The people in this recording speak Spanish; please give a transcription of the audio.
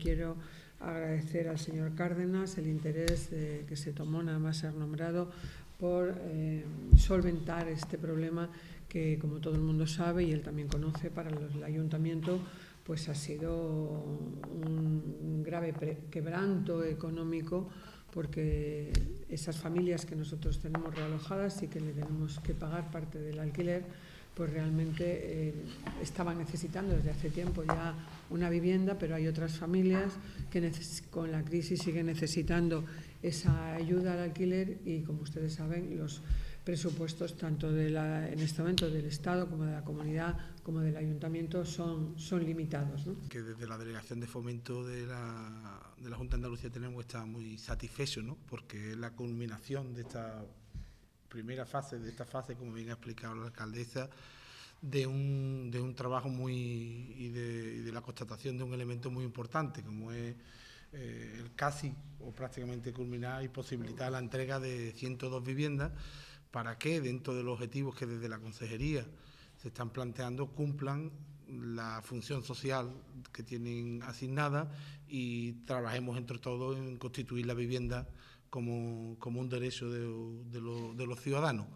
quiero agradecer al señor Cárdenas el interés que se tomó, nada más ser nombrado, por eh, solventar este problema que, como todo el mundo sabe y él también conoce, para el ayuntamiento pues ha sido un grave quebranto económico porque esas familias que nosotros tenemos realojadas y que le tenemos que pagar parte del alquiler, pues realmente eh, estaban necesitando desde hace tiempo ya una vivienda, pero hay otras familias que con la crisis siguen necesitando esa ayuda al alquiler y, como ustedes saben, los presupuestos tanto de la, en este momento del Estado como de la comunidad como del ayuntamiento son, son limitados. Que desde la Delegación de Fomento de la, de la Junta de Andalucía tenemos está muy satisfecho, ¿no? porque es la culminación de esta primera fase, de esta fase, como bien ha explicado la alcaldesa, de un, de un trabajo muy y de, la constatación de un elemento muy importante, como es eh, el casi o prácticamente culminar y posibilitar la entrega de 102 viviendas. Para que dentro de los objetivos que desde la Consejería se están planteando cumplan la función social que tienen asignada y trabajemos entre todos en constituir la vivienda como, un derecho de, de los ciudadanos.